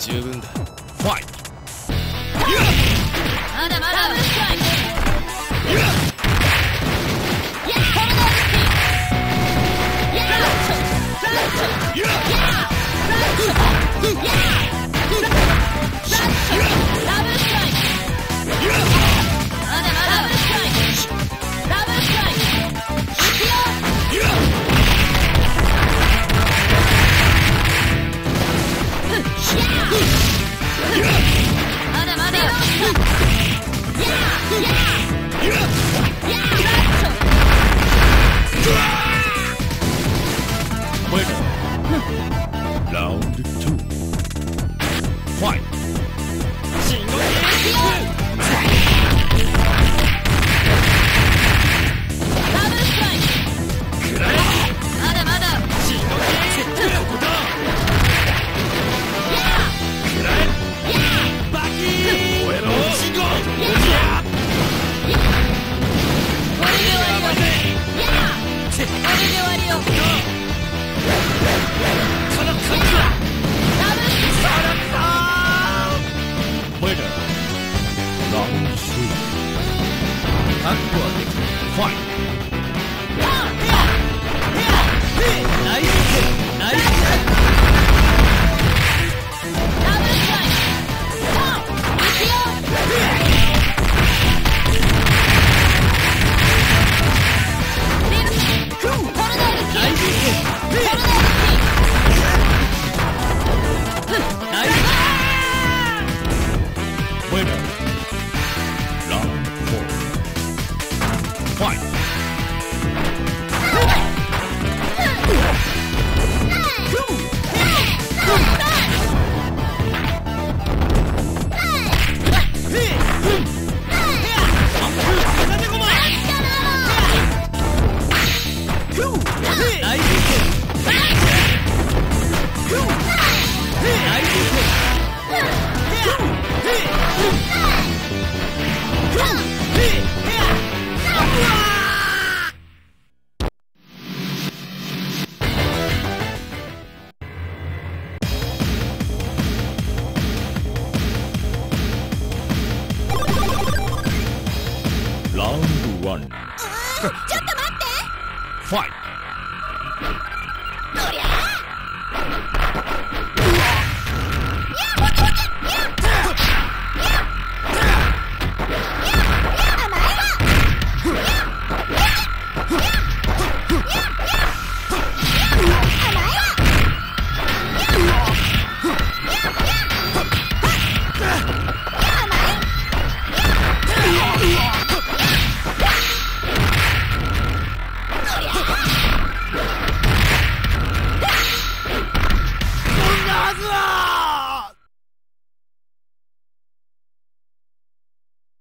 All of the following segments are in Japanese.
十分だ。ちょっと待って。ファイト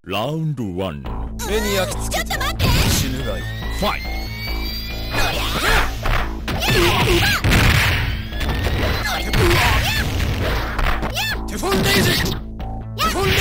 ラウンドワン目に焼き付けちょっと待って死ぬがいいファイトテフォンレイズテフォンレイズ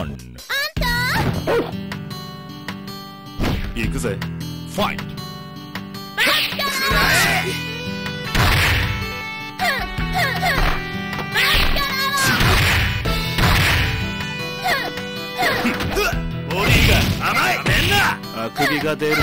あんた？行くぜ。ファイトあくびが出るぜ。